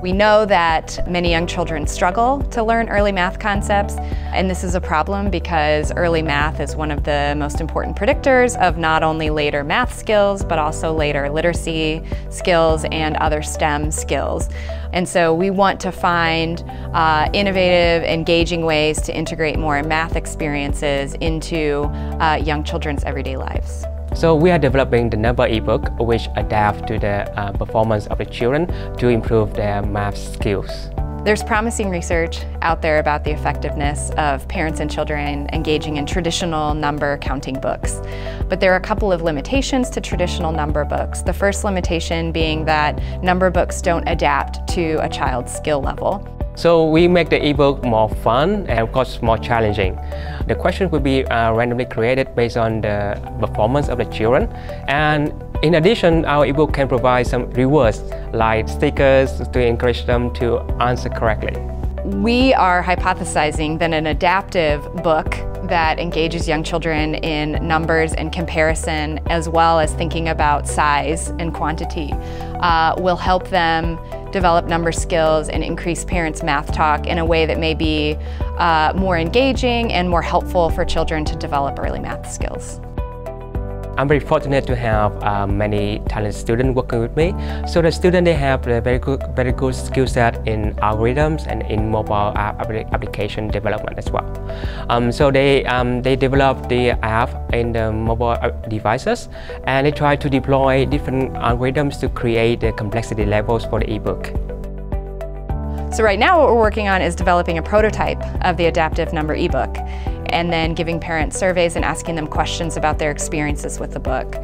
We know that many young children struggle to learn early math concepts, and this is a problem because early math is one of the most important predictors of not only later math skills, but also later literacy skills and other STEM skills. And so we want to find uh, innovative, engaging ways to integrate more math experiences into uh, young children's everyday lives. So we are developing the number ebook which adapt to the uh, performance of the children to improve their math skills. There's promising research out there about the effectiveness of parents and children engaging in traditional number counting books. But there are a couple of limitations to traditional number books. The first limitation being that number books don't adapt to a child's skill level. So we make the ebook more fun and of course more challenging. The question will be uh, randomly created based on the performance of the children and in addition, our ebook can provide some rewards like stickers to encourage them to answer correctly. We are hypothesizing that an adaptive book that engages young children in numbers and comparison as well as thinking about size and quantity uh, will help them develop number skills and increase parents' math talk in a way that may be uh, more engaging and more helpful for children to develop early math skills. I'm very fortunate to have uh, many talented students working with me. So the students they have a very good, very good skill set in algorithms and in mobile app application development as well. Um, so they um, they develop the app in the mobile uh, devices and they try to deploy different algorithms to create the complexity levels for the ebook. So right now what we're working on is developing a prototype of the adaptive number ebook and then giving parents surveys and asking them questions about their experiences with the book.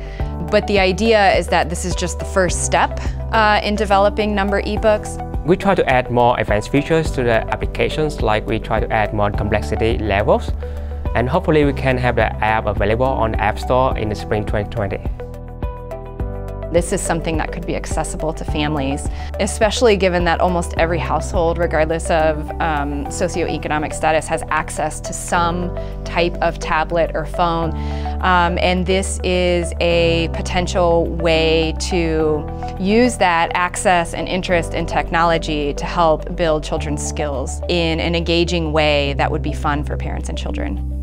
But the idea is that this is just the first step uh, in developing number ebooks. We try to add more advanced features to the applications, like we try to add more complexity levels, and hopefully we can have the app available on the App Store in the spring 2020. This is something that could be accessible to families, especially given that almost every household, regardless of um, socioeconomic status, has access to some type of tablet or phone. Um, and this is a potential way to use that access and interest in technology to help build children's skills in an engaging way that would be fun for parents and children.